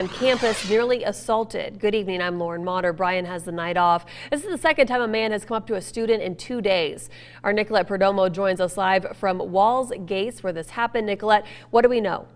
On campus nearly assaulted. Good evening, I'm Lauren Motter. Brian has the night off. This is the second time a man has come up to a student in two days. Our Nicolette Perdomo joins us live from Wall Gates where this happened. Nicolette, what do we know?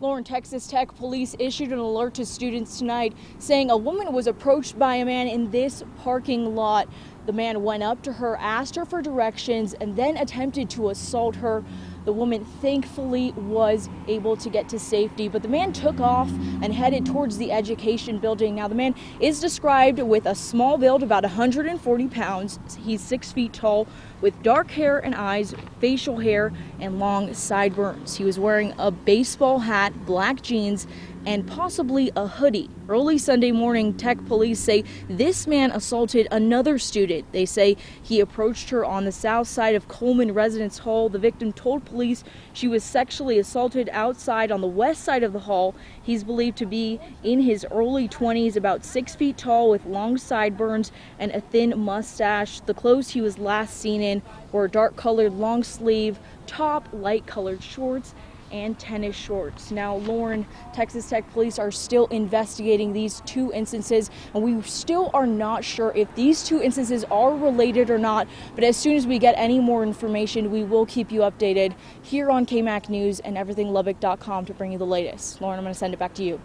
Lauren, Texas Tech police issued an alert to students tonight saying a woman was approached by a man in this parking lot. The man went up to her, asked her for directions, and then attempted to assault her. The woman thankfully was able to get to safety, but the man took off and headed towards the education building. Now, the man is described with a small build, about 140 pounds. He's six feet tall, with dark hair and eyes, facial hair, and long sideburns. He was wearing a baseball hat, black jeans, and possibly a hoodie. Early Sunday morning, Tech police say this man assaulted another student. They say he approached her on the south side of Coleman Residence Hall. The victim told police she was sexually assaulted outside on the west side of the hall. He's believed to be in his early 20s, about six feet tall, with long sideburns and a thin mustache. The clothes he was last seen in were a dark colored long sleeve top, light colored shorts, and tennis shorts. Now, Lauren, Texas Tech police are still investigating these two instances, and we still are not sure if these two instances are related or not. But as soon as we get any more information, we will keep you updated here on KAMC News and everythinglubbock.com to bring you the latest. Lauren, I'm going to send it back to you.